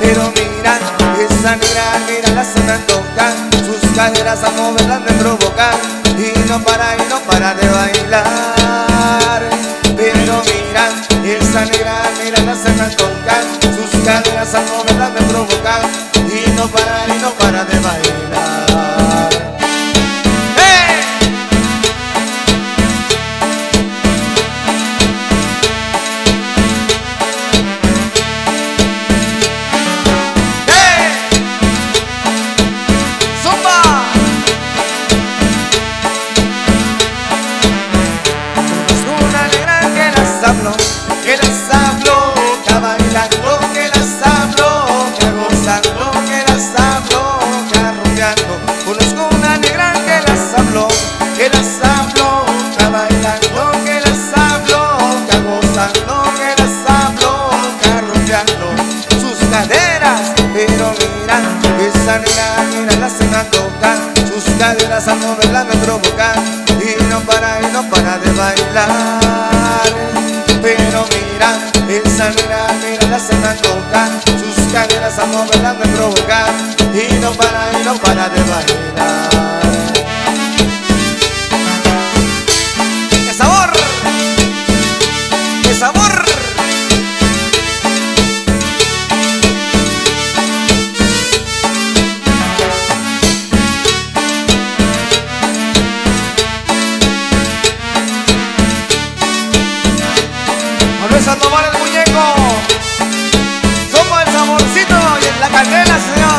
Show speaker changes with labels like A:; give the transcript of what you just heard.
A: Pero mira, esa negra, mira la zona tocan, sus caderas a moverlas me provocan y no para y no para de bailar. Pero mira, esa negra, mira la zona tocan, sus caderas a moverlas me provocan caderas al moverla me provocan y no para y no para de bailar. Pero mira, esa negra, mira la cena toca, sus caderas al moverla me provocan y no para y no para de bailar. Sandoval el muñeco. Somos el saborcito y en la canela señor